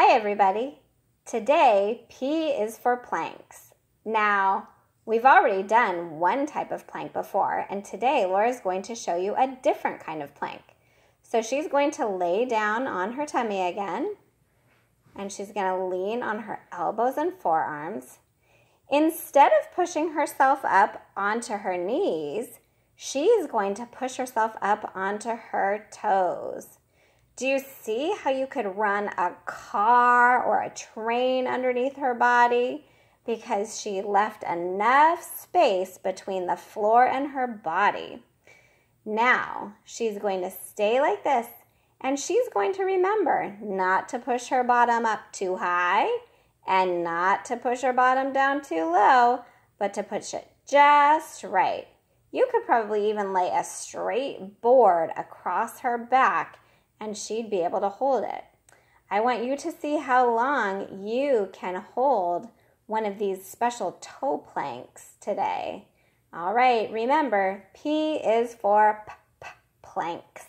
Hi, everybody. Today, P is for planks. Now, we've already done one type of plank before, and today Laura's going to show you a different kind of plank. So she's going to lay down on her tummy again, and she's going to lean on her elbows and forearms. Instead of pushing herself up onto her knees, she's going to push herself up onto her toes. Do you see how you could run a car or a train underneath her body? Because she left enough space between the floor and her body. Now she's going to stay like this and she's going to remember not to push her bottom up too high and not to push her bottom down too low, but to push it just right. You could probably even lay a straight board across her back and she'd be able to hold it. I want you to see how long you can hold one of these special toe planks today. All right, remember, P is for p- p- planks.